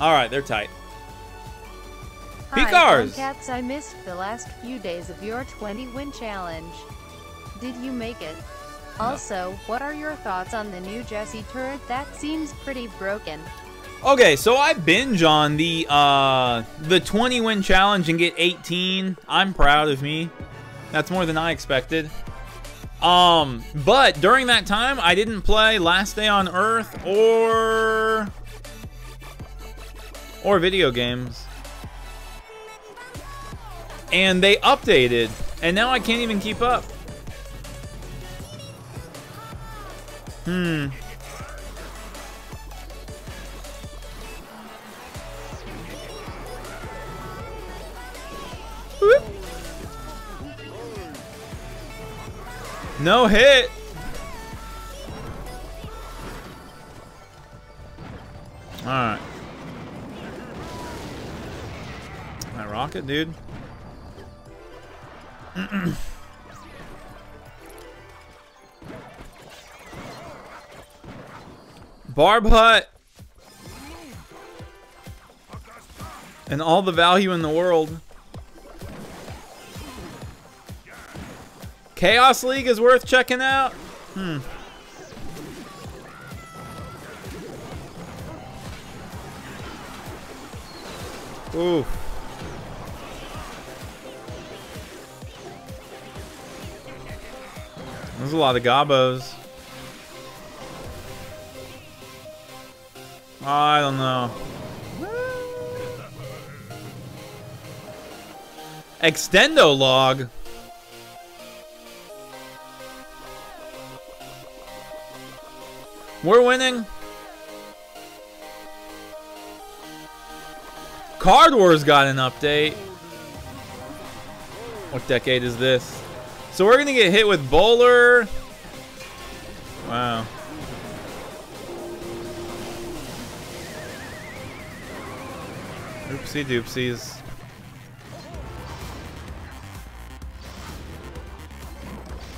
All right, they're tight. Hi, Picars! Cats, I missed the last few days of your 20 win challenge. Did you make it? Also, what are your thoughts on the new Jesse turret? That seems pretty broken. Okay, so I binge on the uh the 20 win challenge and get 18. I'm proud of me. That's more than I expected. Um, but during that time, I didn't play Last Day on Earth or or video games. And they updated, and now I can't even keep up. Hmm. No hit. All right. That rocket, dude. Barb Hut. And all the value in the world. Chaos League is worth checking out. Hmm. Ooh. There's a lot of gobos. I don't know. Extendo log. We're winning. Card Wars got an update. What decade is this? So we're gonna get hit with Bowler. Wow. Oopsie doopsies.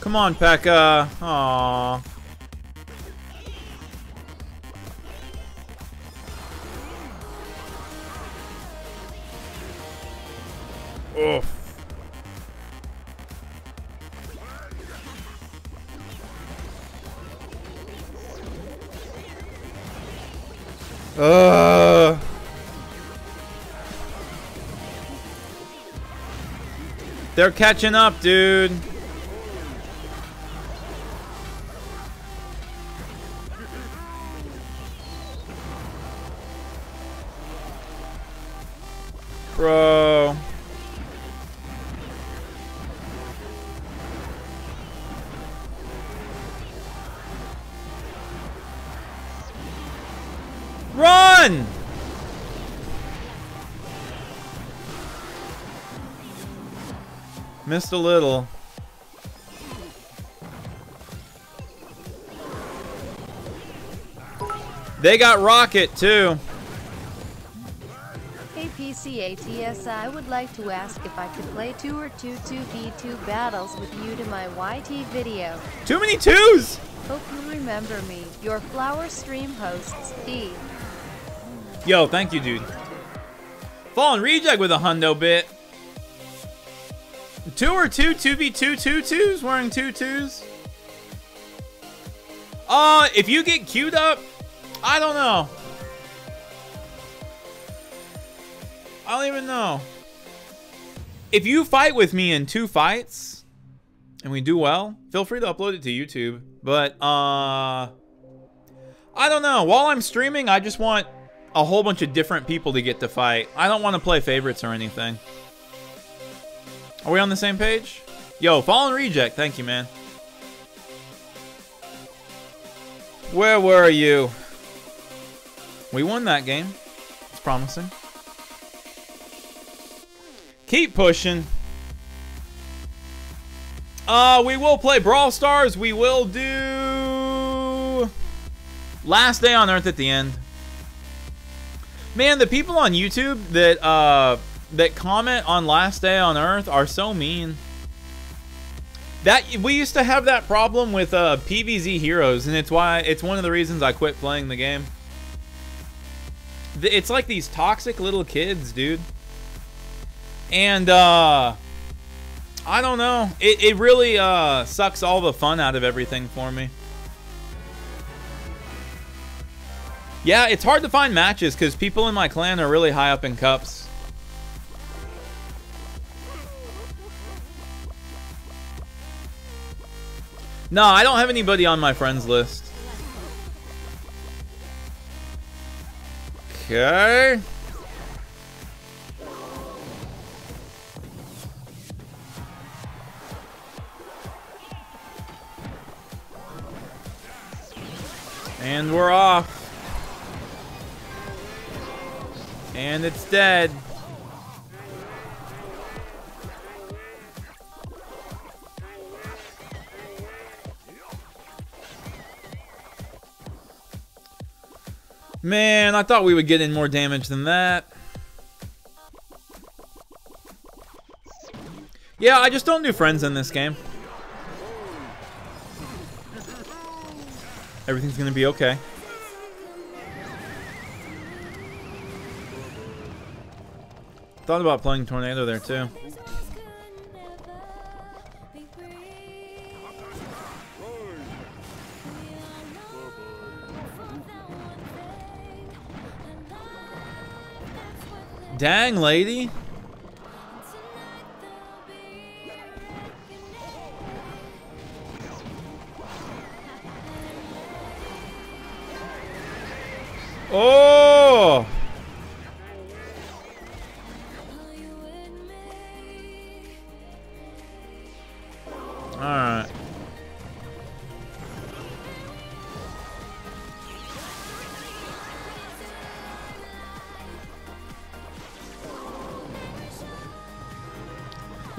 Come on, Pekka. Aww. Oof. Uh. They're catching up, dude. Missed a little. They got Rocket too. Hey PCATS, I would like to ask if I could play 2 or 2 2v2 battles with you to my YT video. Too many twos! Hope you remember me, your flower stream hosts, E. Yo, thank you, dude. Fallen Reject with a hundo bit. Two or two, 2v2 two twos, wearing two twos. Uh, if you get queued up, I don't know. I don't even know. If you fight with me in two fights, and we do well, feel free to upload it to YouTube. But, uh... I don't know. While I'm streaming, I just want a whole bunch of different people to get to fight. I don't want to play favorites or anything. Are we on the same page? Yo, Fallen Reject, thank you, man. Where were you? We won that game. It's promising. Keep pushing. Uh, we will play Brawl Stars. We will do Last Day on Earth at the end. Man, the people on YouTube that uh that comment on Last Day on Earth are so mean. That we used to have that problem with uh, PVZ heroes, and it's why it's one of the reasons I quit playing the game. It's like these toxic little kids, dude. And uh, I don't know. It it really uh sucks all the fun out of everything for me. Yeah, it's hard to find matches because people in my clan are really high up in cups. No, I don't have anybody on my friends list. Okay. And we're off. And it's dead. Man, I thought we would get in more damage than that. Yeah, I just don't do friends in this game. Everything's gonna be okay. Thought about playing Tornado there too. Dang, lady.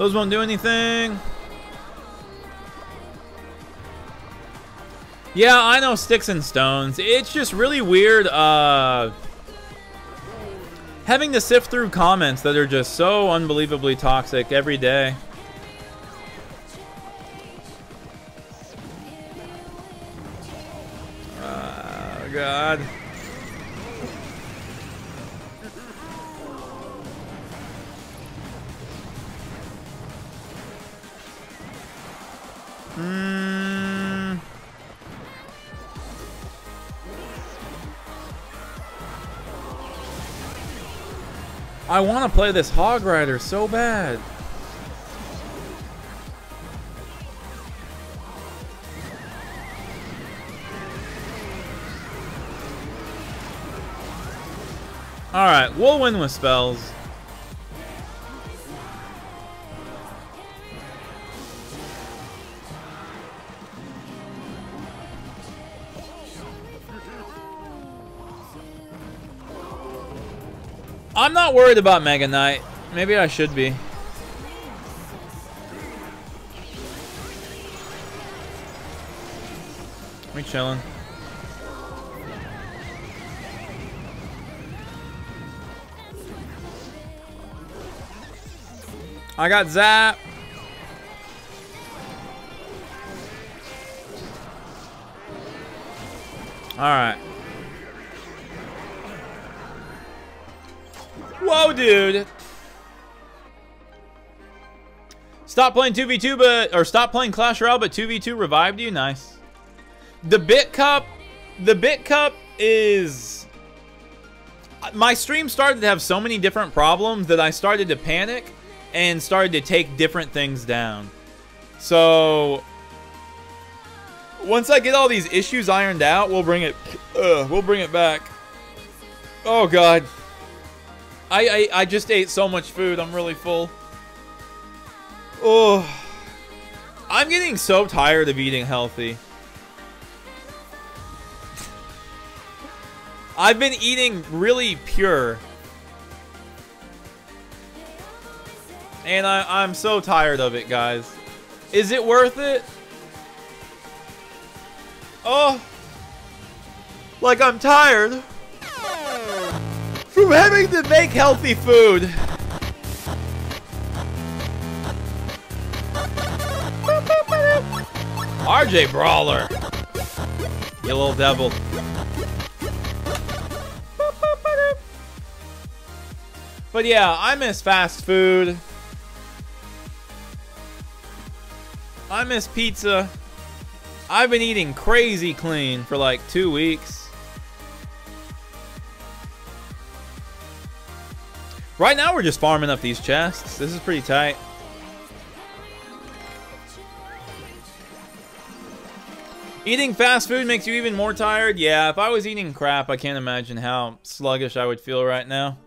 Those won't do anything. Yeah, I know sticks and stones. It's just really weird uh, having to sift through comments that are just so unbelievably toxic every day. Oh, God. I want to play this Hog Rider so bad. Alright, we'll win with spells. I'm not worried about Mega Knight. Maybe I should be. We chilling. I got Zap. All right. Dude. Stop playing 2v2, but or stop playing Clash Royale, but 2v2 revived you. Nice. The Bit Cup, the Bit Cup is. My stream started to have so many different problems that I started to panic and started to take different things down. So once I get all these issues ironed out, we'll bring it. Uh, we'll bring it back. Oh God. I, I, I just ate so much food. I'm really full. Oh. I'm getting so tired of eating healthy. I've been eating really pure. And I, I'm so tired of it, guys. Is it worth it? Oh. Like I'm tired from having to make healthy food. RJ Brawler. You little devil. But yeah, I miss fast food. I miss pizza. I've been eating crazy clean for like two weeks. Right now, we're just farming up these chests. This is pretty tight. Eating fast food makes you even more tired? Yeah, if I was eating crap, I can't imagine how sluggish I would feel right now.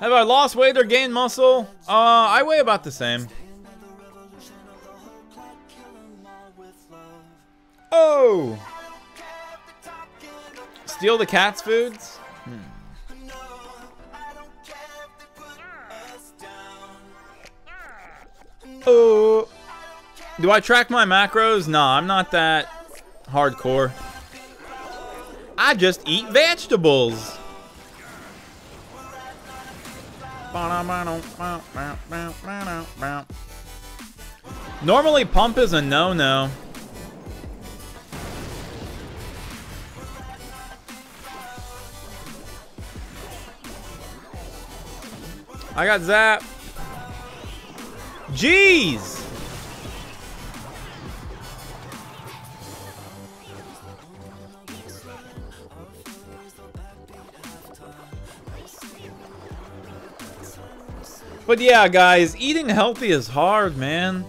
Have I lost weight or gained muscle? Uh, I weigh about the same. Oh! Steal the cat's foods? Hmm. Oh! Do I track my macros? Nah, I'm not that hardcore. I just eat vegetables. Normally, pump is a no-no. I got zap. Jeez! But yeah, guys, eating healthy is hard, man.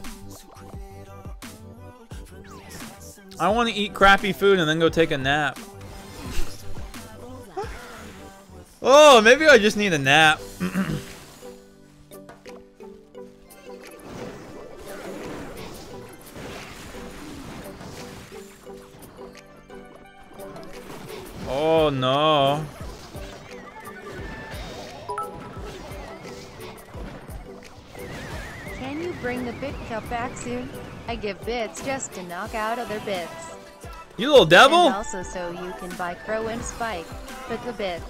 I want to eat crappy food and then go take a nap. oh, maybe I just need a nap. oh no. Can you bring the bit cup back soon? I give bits just to knock out other bits. You little devil! And also so you can buy Crow and Spike. But the bits.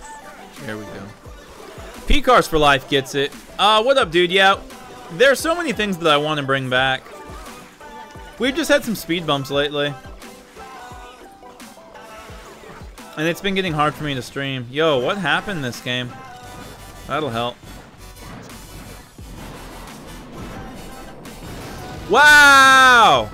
There we go. P-Cars for Life gets it. Uh, what up, dude? Yeah, there's so many things that I want to bring back. We've just had some speed bumps lately. And it's been getting hard for me to stream. Yo, what happened this game? That'll help. Wow!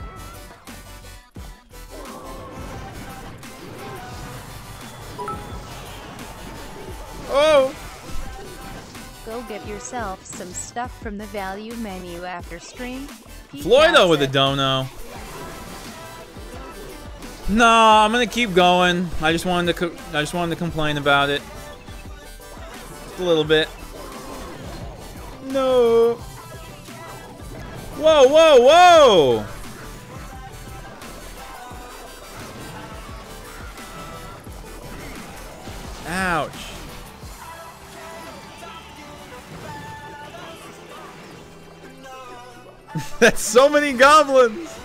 Oh! Go get yourself some stuff from the value menu after stream. Floydo with a dono. No, I'm gonna keep going. I just wanted to. I just wanted to complain about it. Just a little bit. No. Whoa, whoa, whoa! Ouch. That's so many goblins!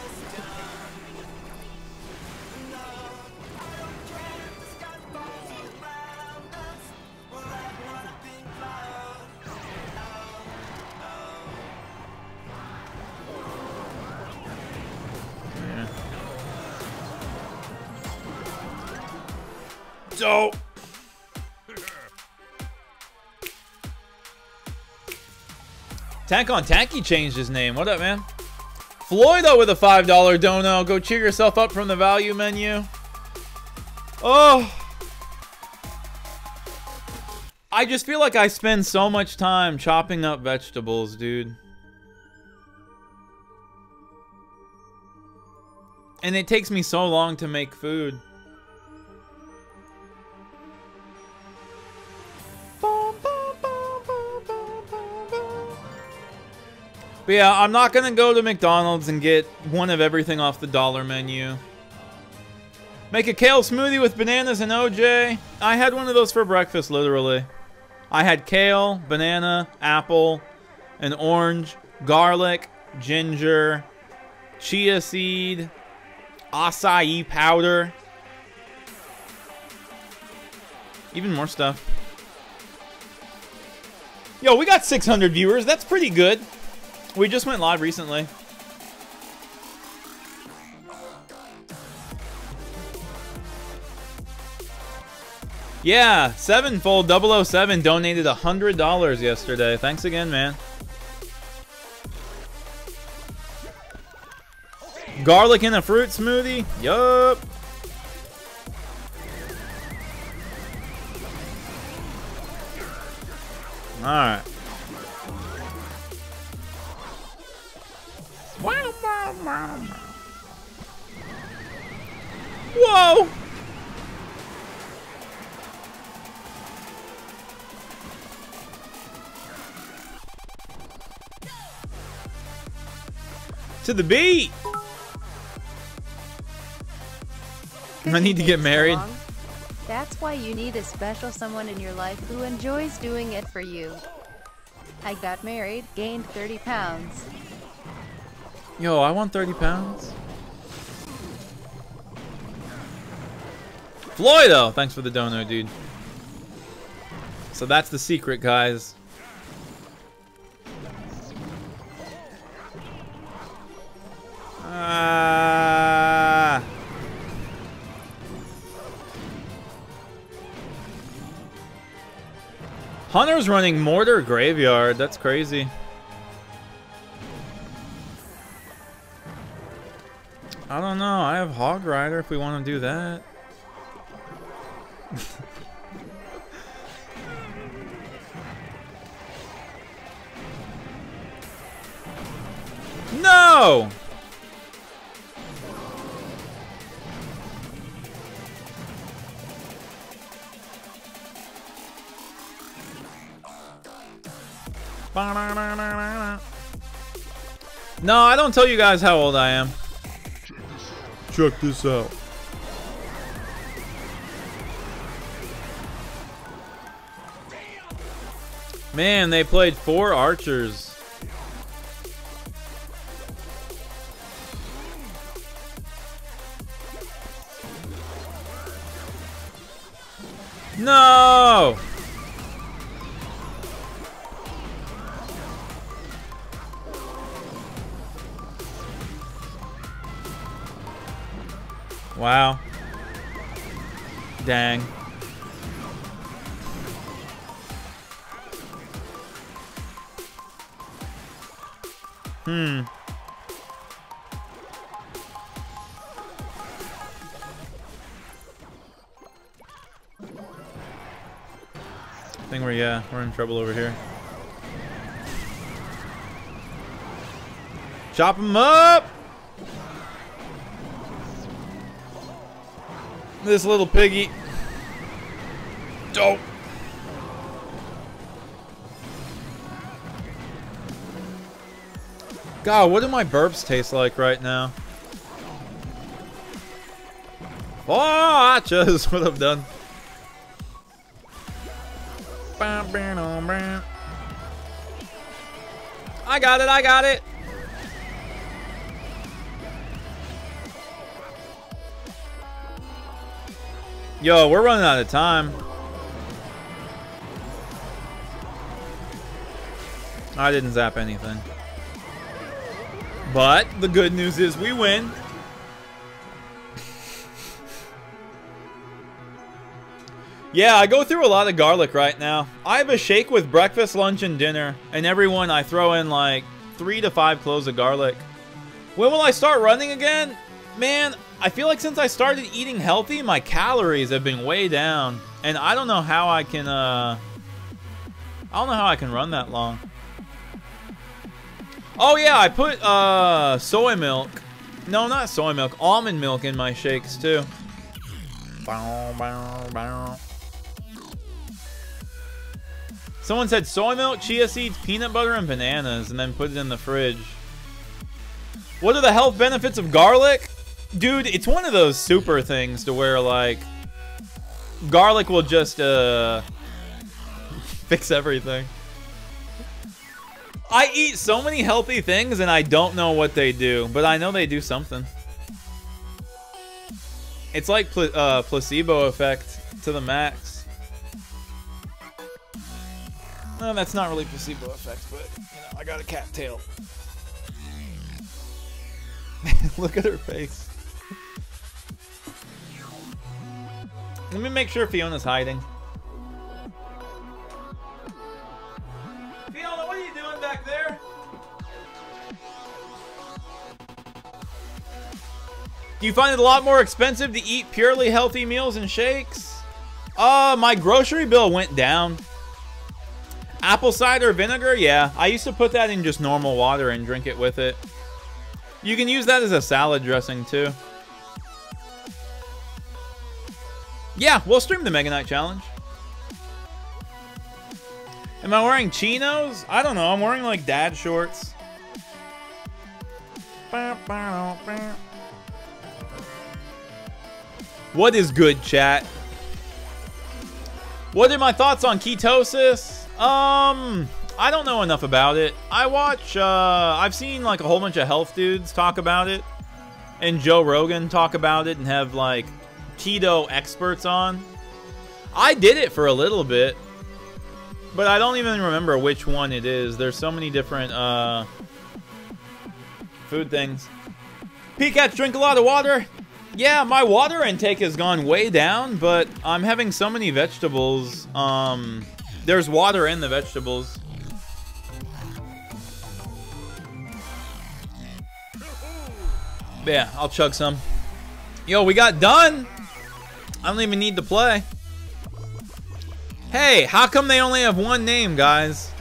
Tank on Tanky changed his name. What up, man? Floydo with a $5 dono. Go cheer yourself up from the value menu. Oh. I just feel like I spend so much time chopping up vegetables, dude. And it takes me so long to make food. But yeah, I'm not going to go to McDonald's and get one of everything off the dollar menu. Make a kale smoothie with bananas and OJ. I had one of those for breakfast, literally. I had kale, banana, apple, an orange, garlic, ginger, chia seed, acai powder. Even more stuff. Yo, we got 600 viewers. That's pretty good. We just went live recently. Yeah, Sevenfold 007 donated $100 yesterday. Thanks again, man. Garlic in a fruit smoothie? Yup. Alright. To the beat! I need to get married. That's why you need a special someone in your life who enjoys doing it for you. I got married, gained 30 pounds. Yo, I want 30 pounds. Floydo, thanks for the dono, dude. So that's the secret, guys. Ah. Hunter's running Mortar Graveyard. That's crazy. I don't know. I have Hog Rider if we want to do that. no! No, I don't tell you guys how old I am. Check this out. Man, they played four archers. No! Wow. Dang. Hmm. I think we're, yeah, we're in trouble over here. Chop him up! This little piggy. Dope. God, what do my burps taste like right now? Oh, ah, I just what I've done. I got it, I got it. Yo, we're running out of time. I didn't zap anything. But the good news is we win. yeah, I go through a lot of garlic right now. I have a shake with breakfast, lunch, and dinner. And everyone, I throw in like three to five cloves of garlic. When will I start running again? Man, I feel like since I started eating healthy, my calories have been way down. And I don't know how I can, uh... I don't know how I can run that long. Oh yeah, I put, uh, soy milk. No, not soy milk. Almond milk in my shakes, too. Someone said soy milk, chia seeds, peanut butter, and bananas, and then put it in the fridge. What are the health benefits of garlic? Dude, it's one of those super things to where, like, garlic will just, uh, fix everything. I eat so many healthy things and I don't know what they do, but I know they do something. It's like pl uh, placebo effect to the max. Well, that's not really placebo effect, but you know, I got a cat tail. Look at her face. Let me make sure Fiona's hiding. Do you find it a lot more expensive to eat purely healthy meals and shakes? Uh, my grocery bill went down. Apple cider vinegar? Yeah, I used to put that in just normal water and drink it with it. You can use that as a salad dressing too. Yeah, we'll stream the Mega Knight Challenge. Am I wearing chinos? I don't know. I'm wearing like dad shorts. What is good, chat? What are my thoughts on ketosis? Um, I don't know enough about it. I watch, uh, I've seen like a whole bunch of health dudes talk about it. And Joe Rogan talk about it and have like keto experts on. I did it for a little bit. But I don't even remember which one it is. There's so many different, uh, food things. Picats drink a lot of water. Yeah, my water intake has gone way down, but I'm having so many vegetables. Um, there's water in the vegetables. Yeah, I'll chug some. Yo, we got done. I don't even need to play. Hey, how come they only have one name, guys?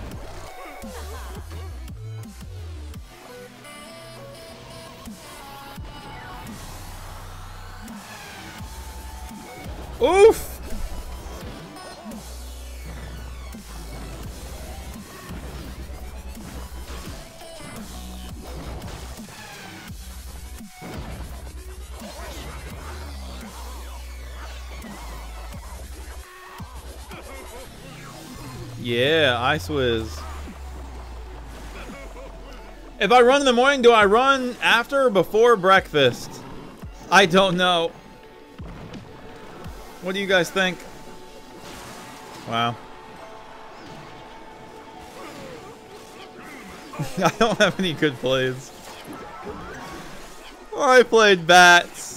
Ice If I run in the morning, do I run after or before breakfast? I don't know. What do you guys think? Wow. I don't have any good plays. Oh, I played bats.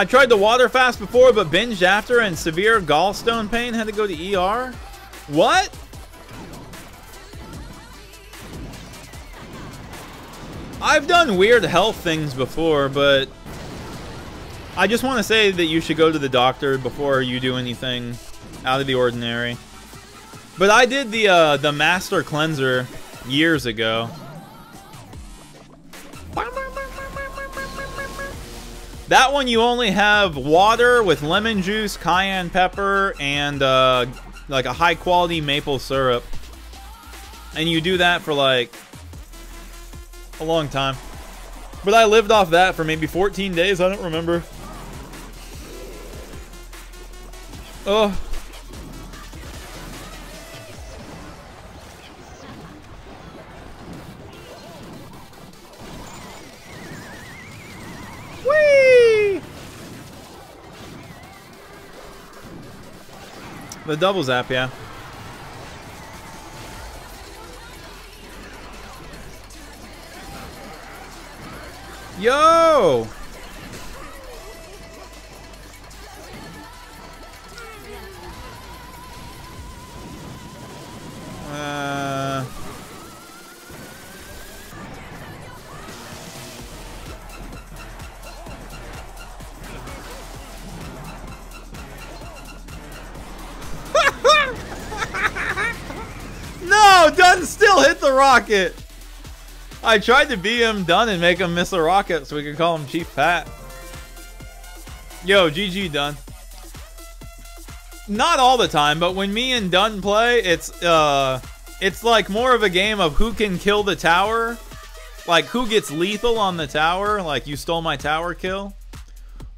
I tried the water fast before, but binged after and severe gallstone pain. Had to go to ER. What? I've done weird health things before, but I just want to say that you should go to the doctor before you do anything out of the ordinary. But I did the uh, the master cleanser years ago. That one you only have water with lemon juice, cayenne pepper, and uh, like a high quality maple syrup. And you do that for like a long time. But I lived off that for maybe 14 days. I don't remember. Oh. The double zap, yeah. Yo! Uh... Dunn still hit the rocket! I tried to beat him Dunn and make him miss a rocket so we could call him Chief Pat. Yo, GG Dunn. Not all the time, but when me and Dunn play, it's uh it's like more of a game of who can kill the tower. Like who gets lethal on the tower, like you stole my tower kill.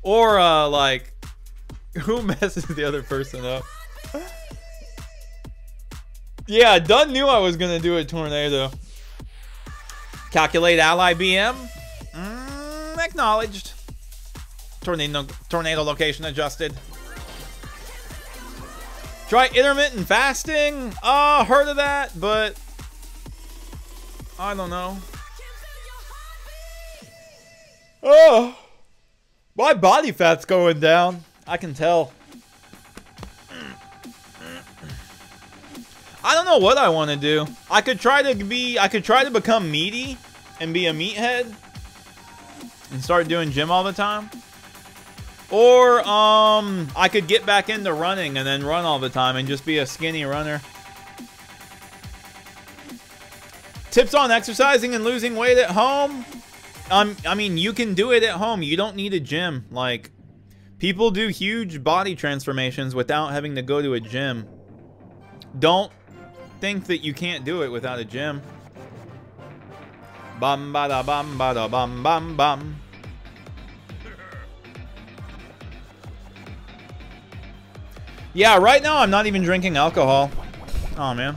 Or uh like who messes the other person up. Yeah, Dunn knew I was gonna do a tornado. Calculate ally BM. Mm, acknowledged. Tornado tornado location adjusted. Try intermittent fasting. Uh, heard of that, but I don't know. Oh, my body fat's going down. I can tell. I don't know what I want to do. I could try to be, I could try to become meaty and be a meathead and start doing gym all the time. Or um, I could get back into running and then run all the time and just be a skinny runner. Tips on exercising and losing weight at home. Um, I mean, you can do it at home. You don't need a gym. Like, people do huge body transformations without having to go to a gym. Don't think that you can't do it without a gym. Bum ba da bum ba da bum bum bum. Yeah, right now I'm not even drinking alcohol. Oh man.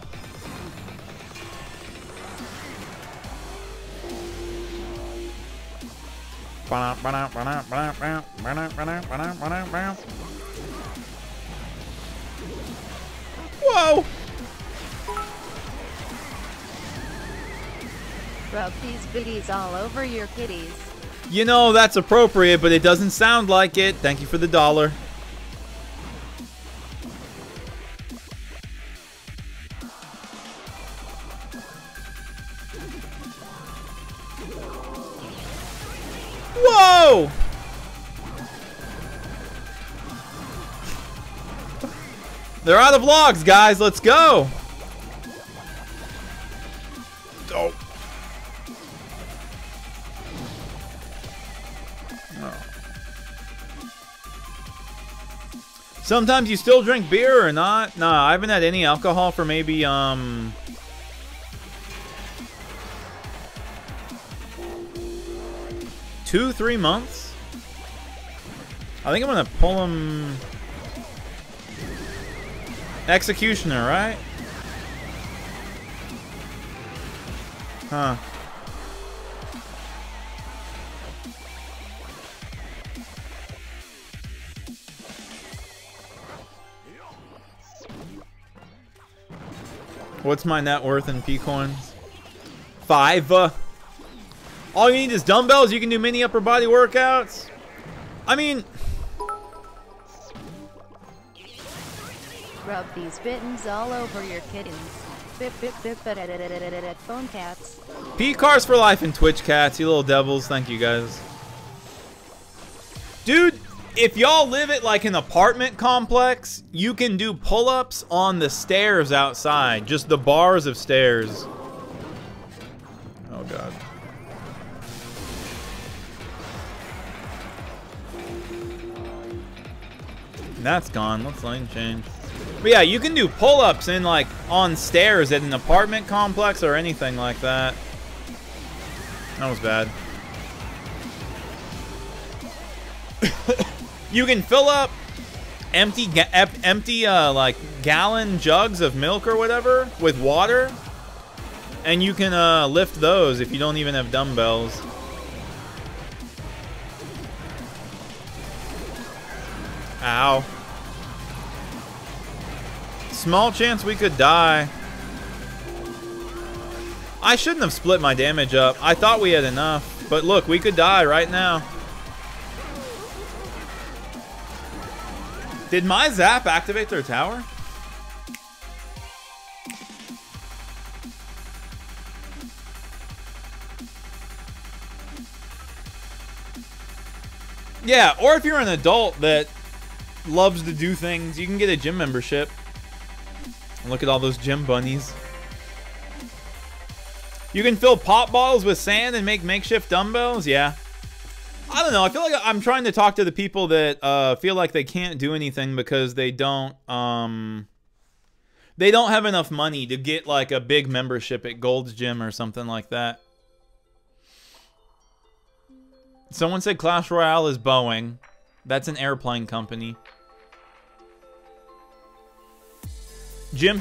Whoa! Rub these biddies all over your kitties. You know, that's appropriate, but it doesn't sound like it. Thank you for the dollar. Whoa! They're out of logs, guys. Let's go. Sometimes you still drink beer or not? Nah, I haven't had any alcohol for maybe, um... Two, three months? I think I'm gonna pull him... Executioner, right? Huh. What's my net worth in P-Coins? Five. Uh, all you need is dumbbells. You can do mini upper body workouts. I mean... Rub these bittens all over your kittens. Bip bip bip bip phone cats. P-Cars for life and Twitch cats, you little devils. Thank you guys. Dude, if y'all live at like an apartment complex, you can do pull-ups on the stairs outside. Just the bars of stairs. Oh god. That's gone. Let's lane change. But yeah, you can do pull-ups in like on stairs at an apartment complex or anything like that. That was bad. You can fill up empty empty uh, like gallon jugs of milk or whatever with water and you can uh, lift those if you don't even have dumbbells. Ow. Small chance we could die. I shouldn't have split my damage up. I thought we had enough but look we could die right now Did my zap activate their tower? Yeah, or if you're an adult that loves to do things, you can get a gym membership. Look at all those gym bunnies. You can fill pop bottles with sand and make makeshift dumbbells? Yeah. I don't know. I feel like I'm trying to talk to the people that uh, feel like they can't do anything because they don't um, they don't have enough money to get like a big membership at Gold's Gym or something like that. Someone said Clash Royale is Boeing. That's an airplane company. Gym